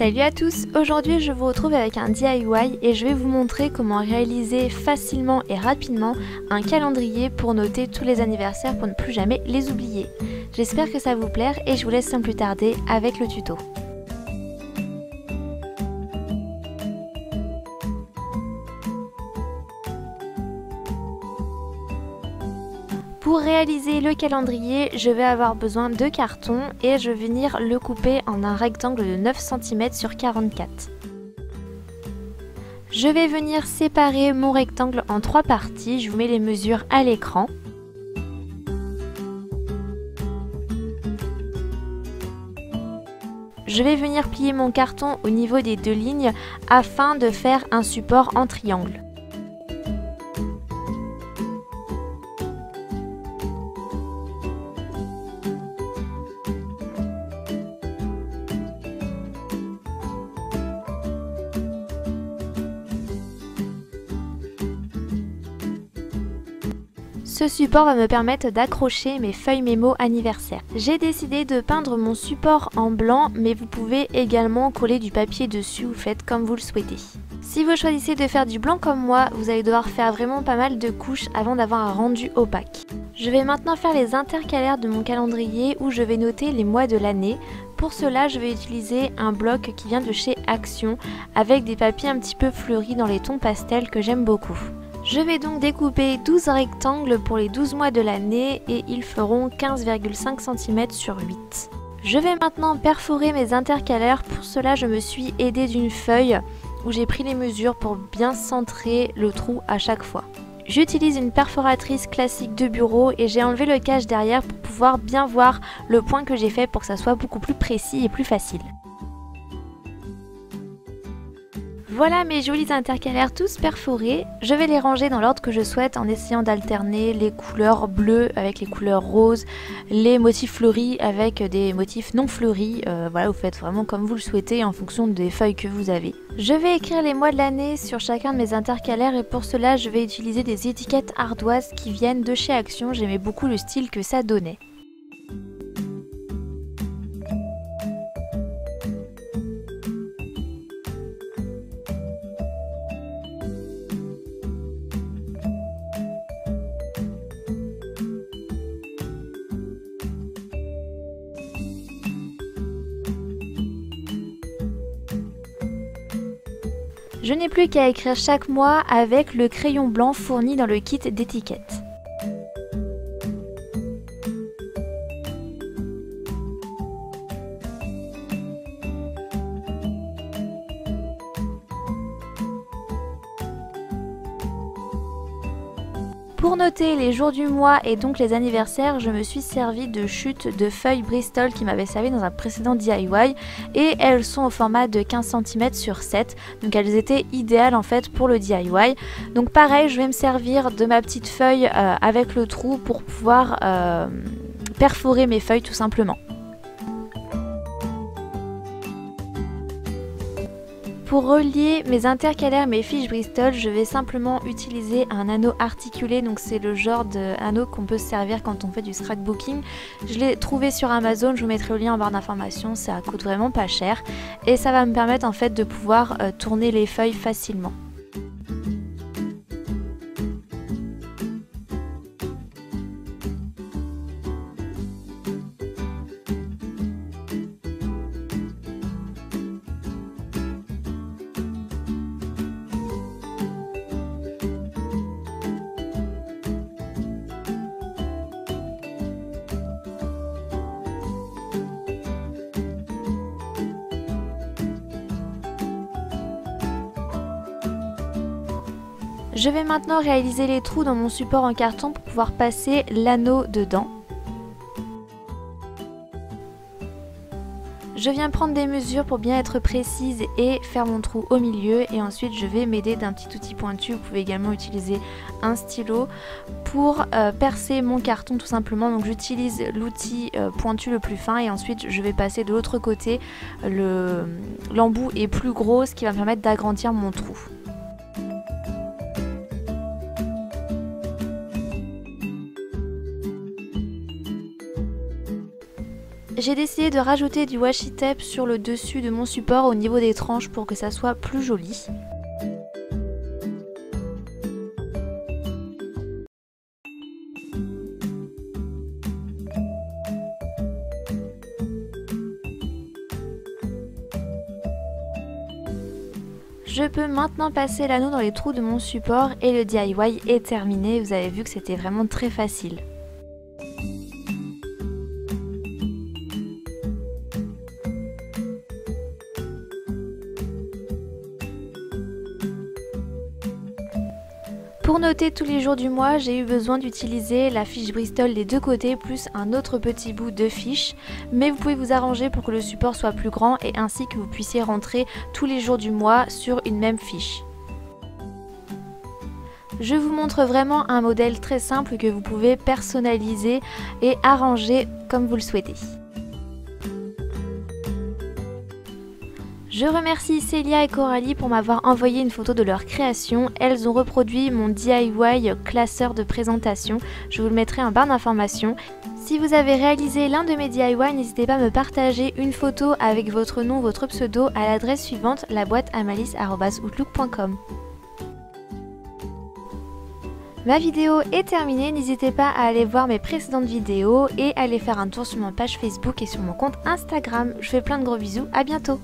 Salut à tous, aujourd'hui je vous retrouve avec un DIY et je vais vous montrer comment réaliser facilement et rapidement un calendrier pour noter tous les anniversaires pour ne plus jamais les oublier. J'espère que ça vous plaire et je vous laisse sans plus tarder avec le tuto. Pour réaliser le calendrier, je vais avoir besoin de carton et je vais venir le couper en un rectangle de 9 cm sur 44. Je vais venir séparer mon rectangle en trois parties, je vous mets les mesures à l'écran. Je vais venir plier mon carton au niveau des deux lignes afin de faire un support en triangle. Ce support va me permettre d'accrocher mes feuilles mémo anniversaire. J'ai décidé de peindre mon support en blanc, mais vous pouvez également coller du papier dessus ou faites comme vous le souhaitez. Si vous choisissez de faire du blanc comme moi, vous allez devoir faire vraiment pas mal de couches avant d'avoir un rendu opaque. Je vais maintenant faire les intercalaires de mon calendrier où je vais noter les mois de l'année. Pour cela, je vais utiliser un bloc qui vient de chez Action avec des papiers un petit peu fleuris dans les tons pastels que j'aime beaucoup. Je vais donc découper 12 rectangles pour les 12 mois de l'année et ils feront 15,5 cm sur 8. Je vais maintenant perforer mes intercalaires, pour cela je me suis aidée d'une feuille où j'ai pris les mesures pour bien centrer le trou à chaque fois. J'utilise une perforatrice classique de bureau et j'ai enlevé le cache derrière pour pouvoir bien voir le point que j'ai fait pour que ça soit beaucoup plus précis et plus facile. Voilà mes jolis intercalaires tous perforés. Je vais les ranger dans l'ordre que je souhaite en essayant d'alterner les couleurs bleues avec les couleurs roses, les motifs fleuris avec des motifs non fleuris. Euh, voilà, vous faites vraiment comme vous le souhaitez en fonction des feuilles que vous avez. Je vais écrire les mois de l'année sur chacun de mes intercalaires et pour cela je vais utiliser des étiquettes ardoises qui viennent de chez Action. J'aimais beaucoup le style que ça donnait. Je n'ai plus qu'à écrire chaque mois avec le crayon blanc fourni dans le kit d'étiquette. Pour noter les jours du mois et donc les anniversaires, je me suis servi de chutes de feuilles Bristol qui m'avaient servi dans un précédent DIY et elles sont au format de 15 cm sur 7 donc elles étaient idéales en fait pour le DIY. Donc pareil, je vais me servir de ma petite feuille euh, avec le trou pour pouvoir euh, perforer mes feuilles tout simplement. Pour relier mes intercalaires, mes fiches Bristol, je vais simplement utiliser un anneau articulé. Donc c'est le genre d'anneau qu'on peut se servir quand on fait du scrapbooking. Je l'ai trouvé sur Amazon, je vous mettrai le lien en barre d'informations. Ça coûte vraiment pas cher. Et ça va me permettre en fait de pouvoir euh, tourner les feuilles facilement. Je vais maintenant réaliser les trous dans mon support en carton pour pouvoir passer l'anneau dedans. Je viens prendre des mesures pour bien être précise et faire mon trou au milieu et ensuite je vais m'aider d'un petit outil pointu. Vous pouvez également utiliser un stylo pour euh, percer mon carton tout simplement. Donc j'utilise l'outil euh, pointu le plus fin et ensuite je vais passer de l'autre côté. L'embout est plus gros ce qui va me permettre d'agrandir mon trou. J'ai décidé de rajouter du washi tape sur le dessus de mon support au niveau des tranches pour que ça soit plus joli. Je peux maintenant passer l'anneau dans les trous de mon support et le DIY est terminé. Vous avez vu que c'était vraiment très facile. Pour noter tous les jours du mois, j'ai eu besoin d'utiliser la fiche Bristol des deux côtés plus un autre petit bout de fiche. Mais vous pouvez vous arranger pour que le support soit plus grand et ainsi que vous puissiez rentrer tous les jours du mois sur une même fiche. Je vous montre vraiment un modèle très simple que vous pouvez personnaliser et arranger comme vous le souhaitez. Je remercie Célia et Coralie pour m'avoir envoyé une photo de leur création. Elles ont reproduit mon DIY classeur de présentation. Je vous le mettrai en barre d'informations. Si vous avez réalisé l'un de mes DIY, n'hésitez pas à me partager une photo avec votre nom, votre pseudo à l'adresse suivante, la boîte amalis.outlook.com. Ma vidéo est terminée, n'hésitez pas à aller voir mes précédentes vidéos et à aller faire un tour sur ma page Facebook et sur mon compte Instagram. Je fais plein de gros bisous, à bientôt